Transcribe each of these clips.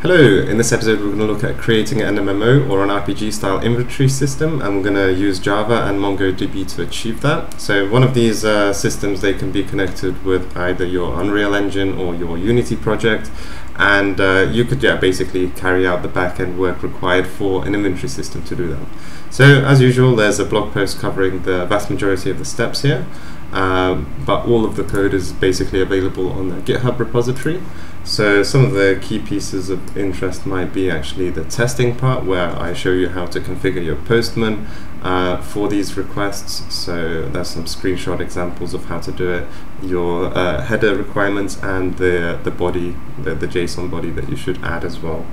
Hello, in this episode we're going to look at creating an MMO or an RPG style inventory system and we're going to use Java and MongoDB to achieve that. So one of these uh, systems they can be connected with either your Unreal Engine or your Unity project and uh, you could yeah, basically carry out the back-end work required for an inventory system to do that. So as usual there's a blog post covering the vast majority of the steps here um, but all of the code is basically available on the GitHub repository. So some of the key pieces of interest might be actually the testing part where I show you how to configure your postman uh, for these requests. So there's some screenshot examples of how to do it, your uh, header requirements and the, the body, the, the JSON body that you should add as well.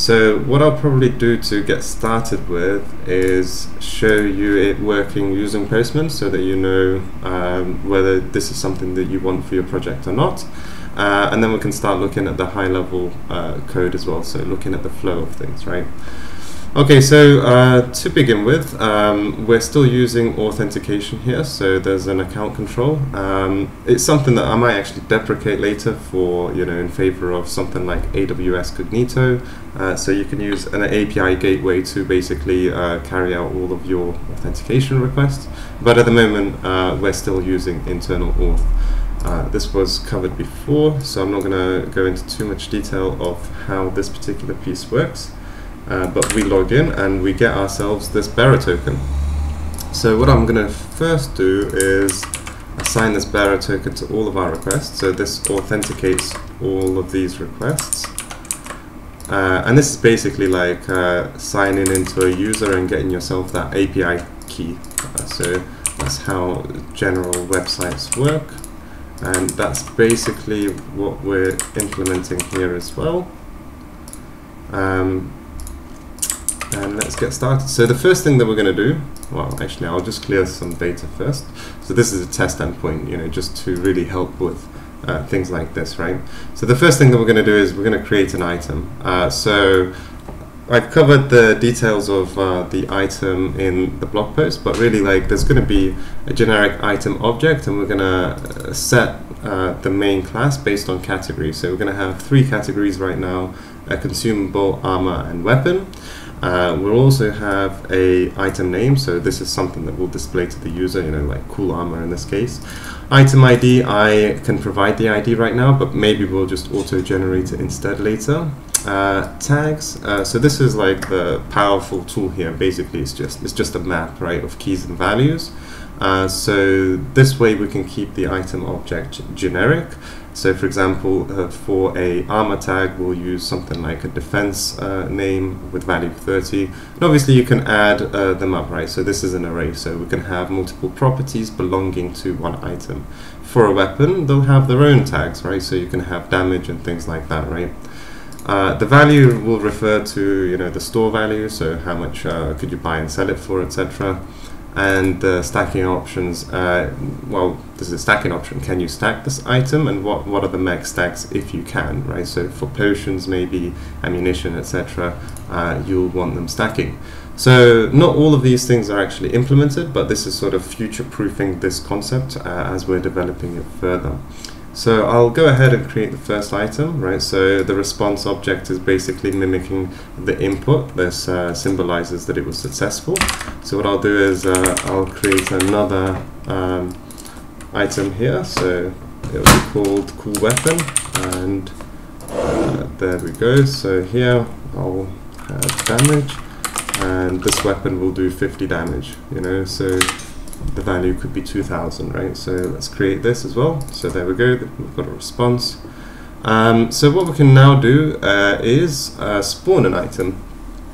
So what I'll probably do to get started with is show you it working using Postman so that you know um, whether this is something that you want for your project or not. Uh, and then we can start looking at the high level uh, code as well, so looking at the flow of things, right? Okay, so uh, to begin with, um, we're still using authentication here, so there's an account control. Um, it's something that I might actually deprecate later for, you know, in favor of something like AWS Cognito. Uh, so you can use an API gateway to basically uh, carry out all of your authentication requests. But at the moment, uh, we're still using internal auth. Uh, this was covered before, so I'm not going to go into too much detail of how this particular piece works. Uh, but we log in and we get ourselves this bearer token. So what I'm going to first do is assign this bearer token to all of our requests. So this authenticates all of these requests. Uh, and this is basically like uh, signing into a user and getting yourself that API key. Uh, so that's how general websites work. And that's basically what we're implementing here as well. Um, and let's get started. So the first thing that we're going to do, well actually I'll just clear some data first. So this is a test endpoint, you know, just to really help with uh, things like this, right? So the first thing that we're going to do is we're going to create an item. Uh, so I've covered the details of uh, the item in the blog post, but really like there's going to be a generic item object and we're going to uh, set uh, the main class based on category. So we're going to have three categories right now, a consumable, armor, and weapon. Uh, we'll also have a item name, so this is something that will display to the user, you know, like cool armor in this case. Item ID, I can provide the ID right now, but maybe we'll just auto-generate it instead later. Uh, tags, uh, so this is like the powerful tool here. Basically, it's just it's just a map, right, of keys and values. Uh, so this way we can keep the item object generic. So for example, uh, for a armor tag, we'll use something like a defense uh, name with value 30. And obviously you can add uh, them up, right? So this is an array, so we can have multiple properties belonging to one item. For a weapon, they'll have their own tags, right? So you can have damage and things like that, right? Uh, the value will refer to you know the store value, so how much uh, could you buy and sell it for, etc and the stacking options uh, well there's a stacking option. Can you stack this item? And what what are the max stacks if you can right? So for potions maybe ammunition etc uh, you'll want them stacking. So not all of these things are actually implemented but this is sort of future proofing this concept uh, as we're developing it further so I'll go ahead and create the first item, right? So the response object is basically mimicking the input. This uh, symbolizes that it was successful. So what I'll do is uh, I'll create another um, item here. So it will be called cool weapon, and uh, there we go. So here I'll have damage, and this weapon will do 50 damage. You know, so the value could be 2000, right? So let's create this as well. So there we go, we've got a response. Um, so what we can now do uh, is uh, spawn an item.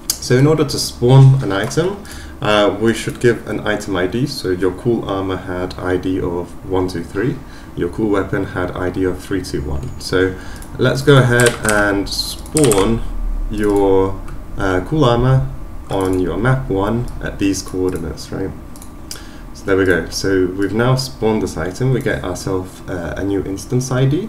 So in order to spawn an item, uh, we should give an item ID. So your cool armor had ID of 123. Your cool weapon had ID of 321. So let's go ahead and spawn your uh, cool armor on your map 1 at these coordinates, right? There we go. So we've now spawned this item. We get ourselves uh, a new instance ID,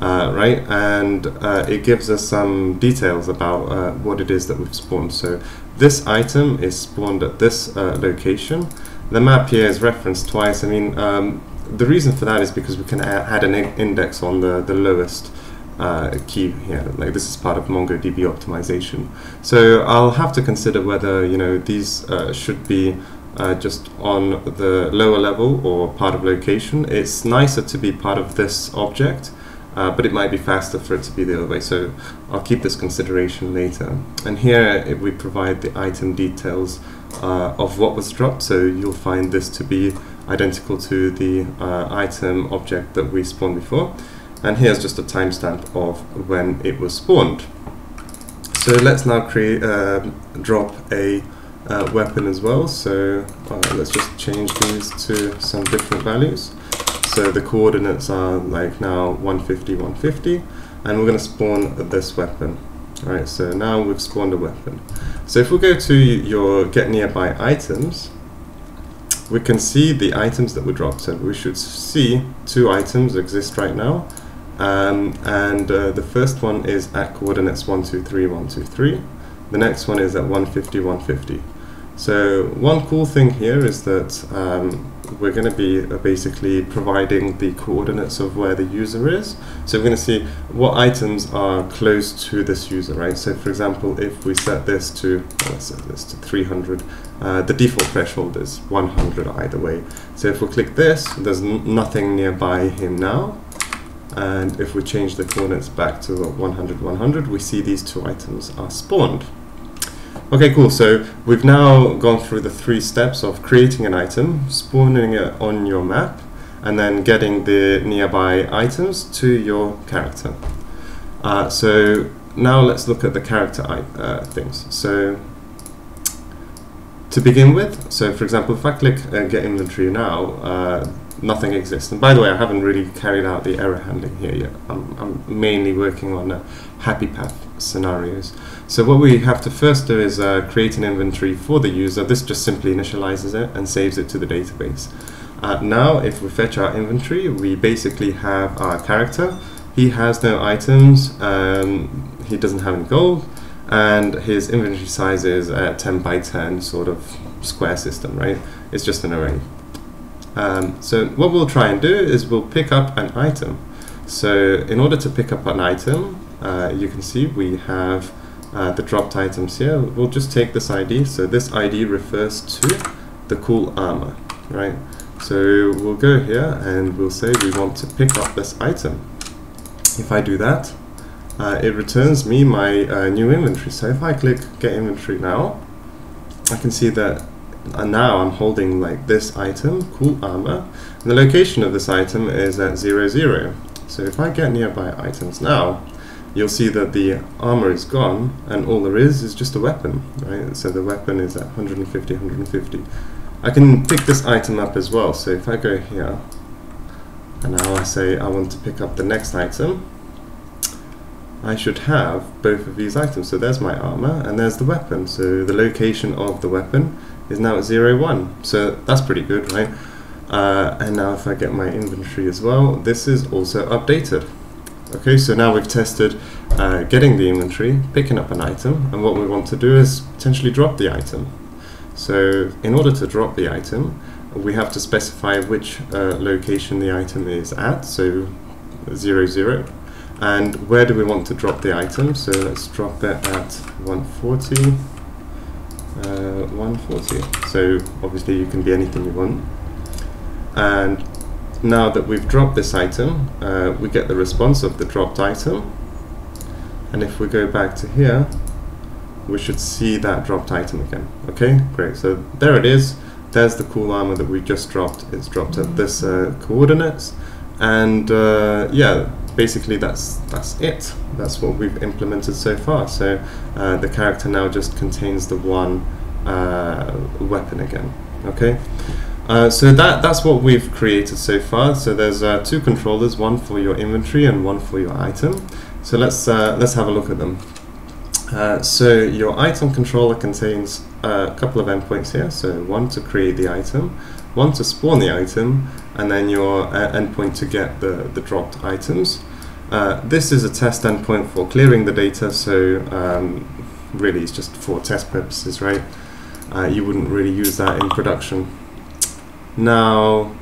uh, right? And uh, it gives us some details about uh, what it is that we've spawned. So this item is spawned at this uh, location. The map here is referenced twice. I mean, um, the reason for that is because we can add an index on the, the lowest uh, key here. Like this is part of MongoDB optimization. So I'll have to consider whether you know these uh, should be uh, just on the lower level or part of location. It's nicer to be part of this object, uh, but it might be faster for it to be the other way. So I'll keep this consideration later. And here we provide the item details uh, of what was dropped. So you'll find this to be identical to the uh, item object that we spawned before. And here's just a timestamp of when it was spawned. So let's now create, uh, drop a uh, weapon as well. So uh, let's just change these to some different values. So the coordinates are like now 150, 150, and we're going to spawn this weapon. Alright, so now we've spawned a weapon. So if we go to your get nearby items, we can see the items that were dropped. So we should see two items exist right now. Um, and uh, the first one is at coordinates 123, 123. The next one is at 150, 150. So one cool thing here is that um, we're going to be uh, basically providing the coordinates of where the user is. So we're going to see what items are close to this user, right? So for example, if we set this to, let's set this to 300, uh, the default threshold is 100 either way. So if we click this, there's nothing nearby him now. And if we change the coordinates back to 100, 100, we see these two items are spawned. Okay, cool. So we've now gone through the three steps of creating an item, spawning it on your map, and then getting the nearby items to your character. Uh, so now let's look at the character uh, things. So to begin with, so for example, if I click uh, get inventory now, uh, nothing exists. And by the way, I haven't really carried out the error handling here yet. I'm, I'm mainly working on uh, happy path scenarios. So what we have to first do is uh, create an inventory for the user. This just simply initializes it and saves it to the database. Uh, now, if we fetch our inventory, we basically have our character. He has no items, um, he doesn't have any gold, and his inventory size is a 10 by 10 sort of square system, right? It's just an array. Um, so what we'll try and do is we'll pick up an item. So in order to pick up an item, uh, you can see we have uh, the dropped items here. We'll just take this ID. So this ID refers to the cool armor, right? So we'll go here and we'll say we want to pick up this item. If I do that, uh, it returns me my uh, new inventory. So if I click get inventory now, I can see that and now I'm holding like this item, cool armor, and the location of this item is at 0, 0. So if I get nearby items now, you'll see that the armor is gone, and all there is is just a weapon, right? So the weapon is at 150, 150. I can pick this item up as well, so if I go here, and now I say I want to pick up the next item, I should have both of these items. So there's my armor, and there's the weapon. So the location of the weapon is now at 0, 1. So that's pretty good, right? Uh, and now if I get my inventory as well, this is also updated. Okay, so now we've tested uh, getting the inventory, picking up an item, and what we want to do is potentially drop the item. So in order to drop the item, we have to specify which uh, location the item is at, so 0, 0. And where do we want to drop the item? So let's drop it at 140 uh, 140. So obviously you can be anything you want. And now that we've dropped this item, uh, we get the response of the dropped item. And if we go back to here, we should see that dropped item again. Okay, great. So there it is. There's the cool armor that we just dropped. It's dropped at this uh, coordinates. And uh, yeah, basically that's that's it. That's what we've implemented so far. So uh, the character now just contains the one uh, weapon again. Okay. Uh, so that that's what we've created so far. So there's uh, two controllers, one for your inventory and one for your item. So let's uh, let's have a look at them. Uh, so your item controller contains a couple of endpoints here. So one to create the item, one to spawn the item, and then your uh, endpoint to get the, the dropped items. Uh, this is a test endpoint for clearing the data, so um, really it's just for test purposes, right? Uh, you wouldn't really use that in production. Now,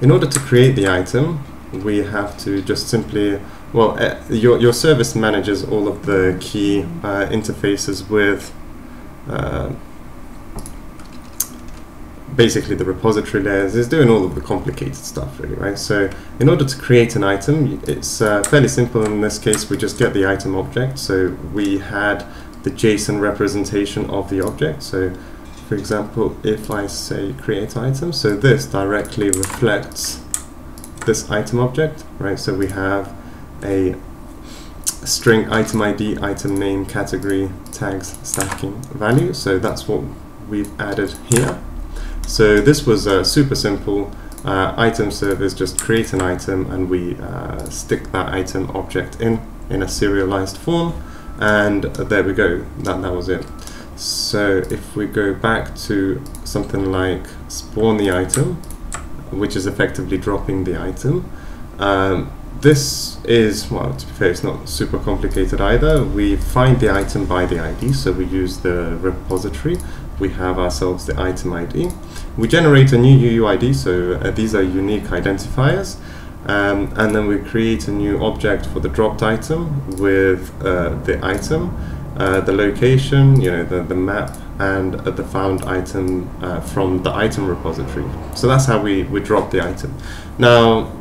in order to create the item, we have to just simply well, uh, your, your service manages all of the key uh, interfaces with uh, basically the repository layers is doing all of the complicated stuff really right? So in order to create an item it's uh, fairly simple. In this case we just get the item object. So we had the JSON representation of the object. So for example if I say create item so this directly reflects this item object right? So we have a string item ID item name category tags stacking value. So that's what we've added here so this was a super simple uh, item service, just create an item and we uh, stick that item object in, in a serialized form. And there we go, that, that was it. So if we go back to something like spawn the item, which is effectively dropping the item, um, this is, well, to be fair, it's not super complicated either. We find the item by the ID, so we use the repository. We have ourselves the item ID. We generate a new UUID, so uh, these are unique identifiers. Um, and then we create a new object for the dropped item with uh, the item, uh, the location, you know, the, the map, and uh, the found item uh, from the item repository. So that's how we, we drop the item. Now,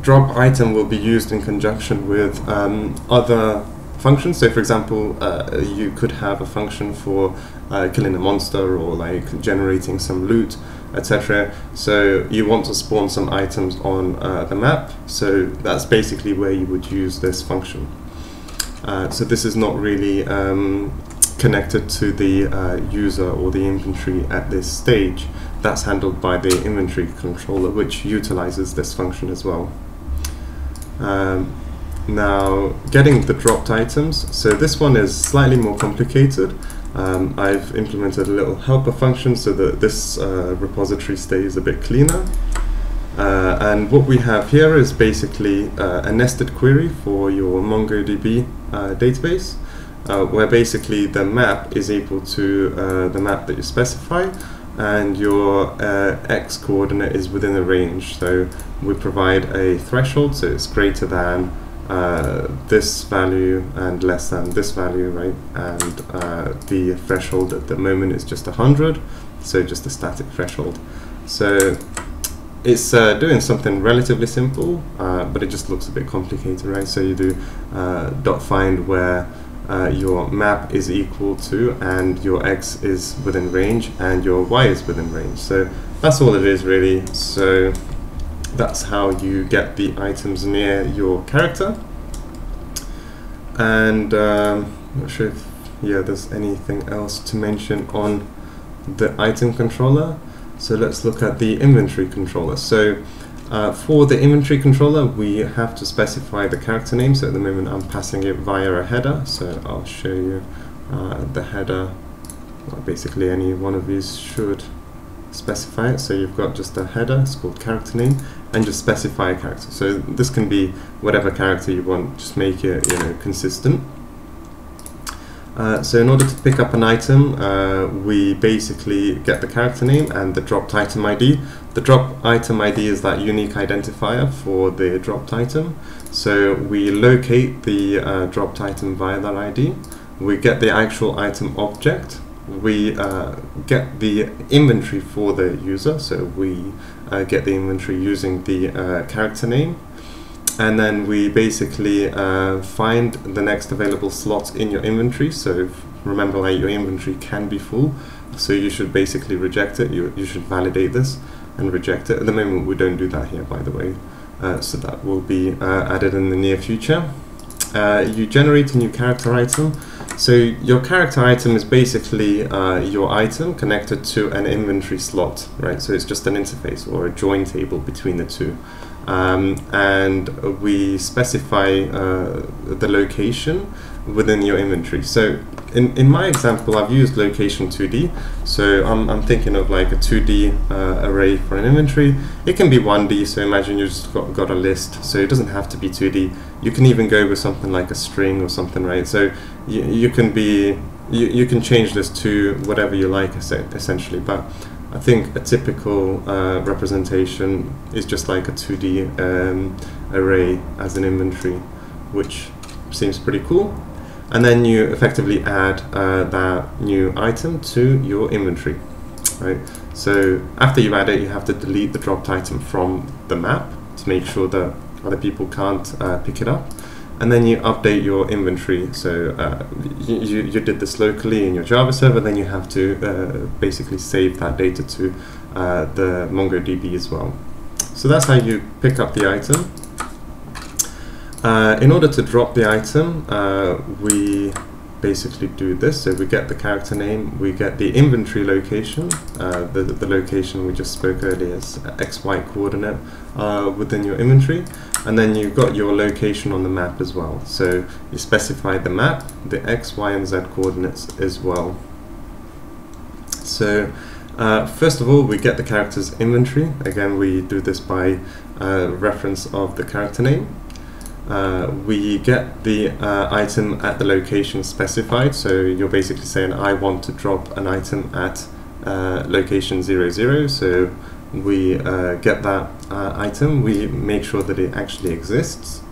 drop item will be used in conjunction with um, other functions. So, for example, uh, you could have a function for uh, killing a monster or like generating some loot, etc. So you want to spawn some items on uh, the map. So that's basically where you would use this function. Uh, so this is not really um, connected to the uh, user or the inventory at this stage. That's handled by the inventory controller, which utilizes this function as well. Um, now, getting the dropped items. So this one is slightly more complicated. Um, I've implemented a little helper function so that this uh, repository stays a bit cleaner. Uh, and what we have here is basically uh, a nested query for your MongoDB uh, database, uh, where basically the map is equal to uh, the map that you specify, and your x coordinate is within the range. So we provide a threshold, so it's greater than uh, this value and less than this value, right? And uh, the threshold at the moment is just 100, so just a static threshold. So it's uh, doing something relatively simple, uh, but it just looks a bit complicated, right? So you do uh, dot find where uh, your map is equal to and your x is within range and your y is within range. So that's all it is really. So that's how you get the items near your character. And um, not sure if yeah, there's anything else to mention on the item controller. So let's look at the inventory controller. So uh, for the inventory controller, we have to specify the character name. So at the moment, I'm passing it via a header. So I'll show you uh, the header. Well, basically, any one of these should specify it. So you've got just a header, it's called character name, and just specify a character. So this can be whatever character you want, just make it you know consistent. Uh, so in order to pick up an item, uh, we basically get the character name and the dropped item ID. The drop item ID is that unique identifier for the dropped item. So we locate the uh, dropped item via that ID. We get the actual item object we uh, get the inventory for the user, so we uh, get the inventory using the uh, character name, and then we basically uh, find the next available slot in your inventory. So remember, like your inventory can be full, so you should basically reject it. You you should validate this and reject it. At the moment, we don't do that here, by the way. Uh, so that will be uh, added in the near future. you generate a new character item. So your character item is basically uh, your item connected to an inventory slot, right? So it's just an interface or a join table between the two. Um, and we specify uh, the location within your inventory. So in, in my example, I've used location 2D. So I'm, I'm thinking of like a 2D uh, array for an inventory. It can be 1D, so imagine you've just got, got a list. So it doesn't have to be 2D. You can even go with something like a string or something, right? So you, you can be, you, you can change this to whatever you like essentially. But I think a typical uh, representation is just like a 2D um, array as an inventory. which seems pretty cool. And then you effectively add uh, that new item to your inventory, right? So after you've added it, you have to delete the dropped item from the map to make sure that other people can't uh, pick it up. And then you update your inventory. So uh, you, you did this locally in your Java server, then you have to uh, basically save that data to uh, the MongoDB as well. So that's how you pick up the item. Uh, in order to drop the item, uh, we basically do this. So we get the character name, we get the inventory location, uh, the, the location we just spoke earlier is XY coordinate uh, within your inventory, and then you've got your location on the map as well. So you specify the map, the X, Y, and Z coordinates as well. So uh, first of all, we get the character's inventory. Again, we do this by uh, reference of the character name. Uh, we get the uh, item at the location specified. So you're basically saying, I want to drop an item at uh, location 00. So we uh, get that item, we make sure that it actually exists,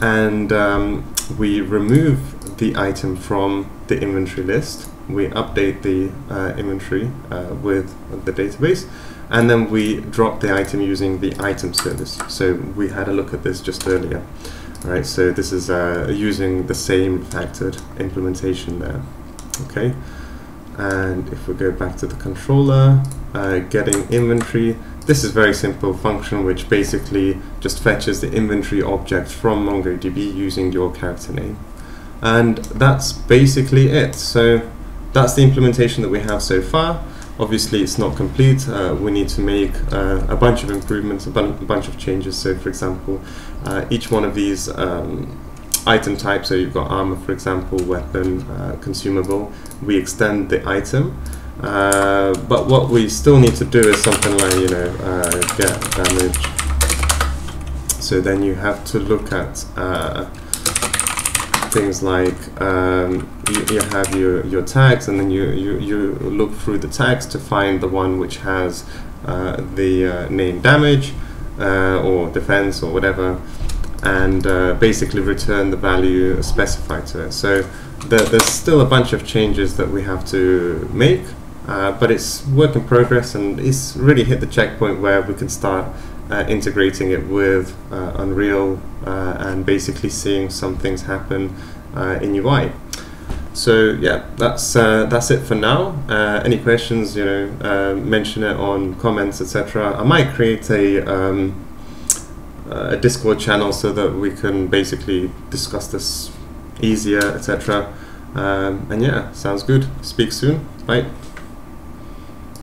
and um, we remove the item from the inventory list we update the uh, inventory uh, with the database, and then we drop the item using the item service. So we had a look at this just earlier. All right, so this is uh, using the same factored implementation there. Okay, and if we go back to the controller, uh, getting inventory, this is very simple function which basically just fetches the inventory object from MongoDB using your character name. And that's basically it. So that's the implementation that we have so far. Obviously, it's not complete. Uh, we need to make uh, a bunch of improvements, a, bun a, bunch of changes. So, for example, uh, each one of these um, item types, so you've got armor, for example, weapon, uh, consumable, we extend the item. Uh, but what we still need to do is something like, you know, get damage. So then you have to look at things like um, you, you, have your, your tags and then you, you, you look through the tags to find the one which has uh, the uh, name damage uh, or defense or whatever and uh, basically return the value specified to it. So there's still a bunch of changes that we have to make uh, but it's work in progress and it's really hit the checkpoint where we can start uh, integrating it with uh, Unreal uh, and basically seeing some things happen uh, in UI. So yeah, that's uh, that's it for now. any questions, you know, mention it on comments, etc. I might create a um, a Discord channel so that we can basically discuss this easier, etc. Um, and yeah, sounds good. Speak soon. Bye.